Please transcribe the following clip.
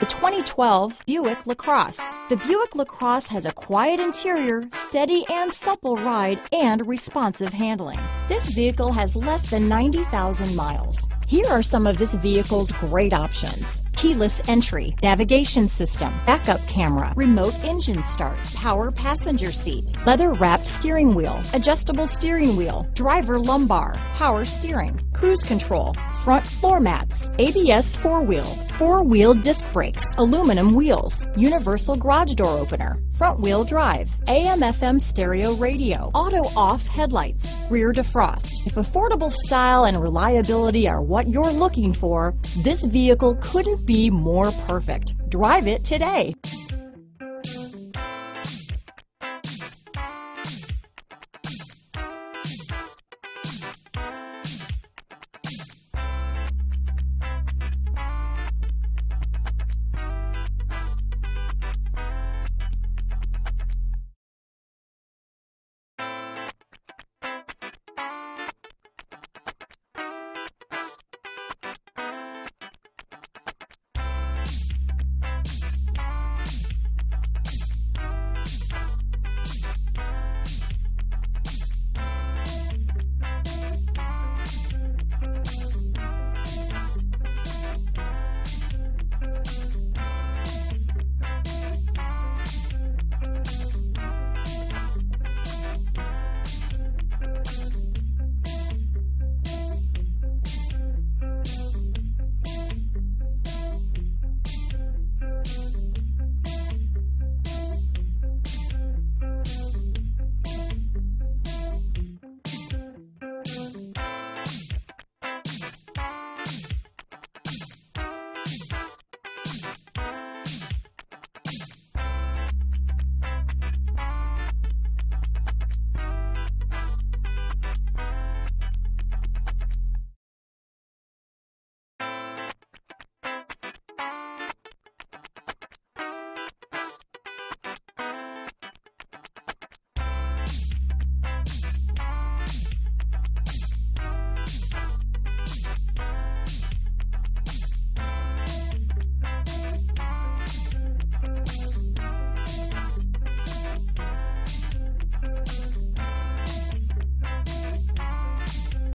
The 2012 Buick LaCrosse. The Buick LaCrosse has a quiet interior, steady and supple ride, and responsive handling. This vehicle has less than 90,000 miles. Here are some of this vehicle's great options. Keyless entry, navigation system, backup camera, remote engine start, power passenger seat, leather wrapped steering wheel, adjustable steering wheel, driver lumbar, power steering, cruise control, front floor mats, ABS four-wheel, four-wheel disc brakes, aluminum wheels, universal garage door opener, front wheel drive, AM FM stereo radio, auto off headlights, rear defrost. If affordable style and reliability are what you're looking for, this vehicle couldn't be more perfect. Drive it today.